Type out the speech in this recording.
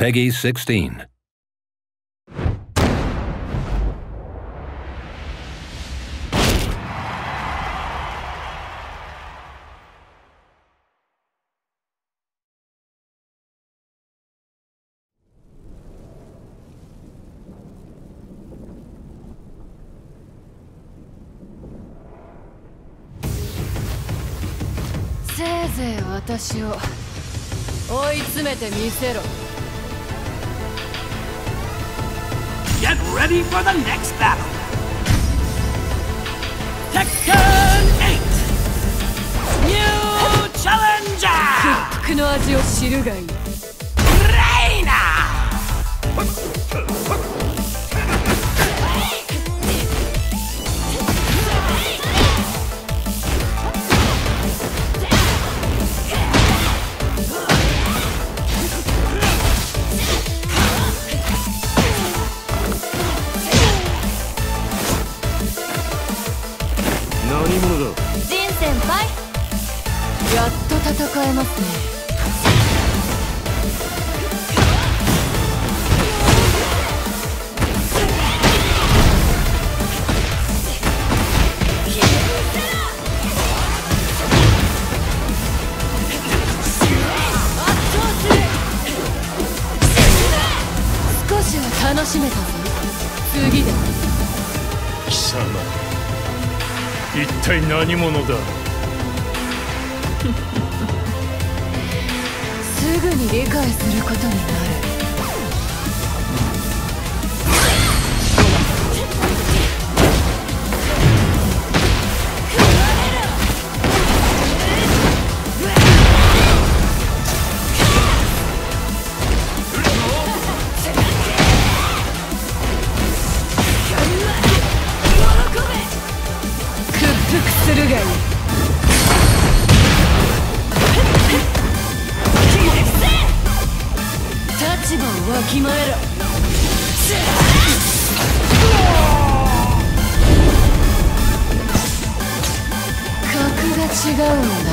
Peggy 16. せいぜい私を追い詰めてみせろ ready for the next battle! Tekken 8! New Challenger! 何者だ？ジン先輩やっと戦えますね。少しは楽しめたぞ。一体何者だ？すぐに理解することになる。服するがいい。立場をわきまえろ。格が違うんだ。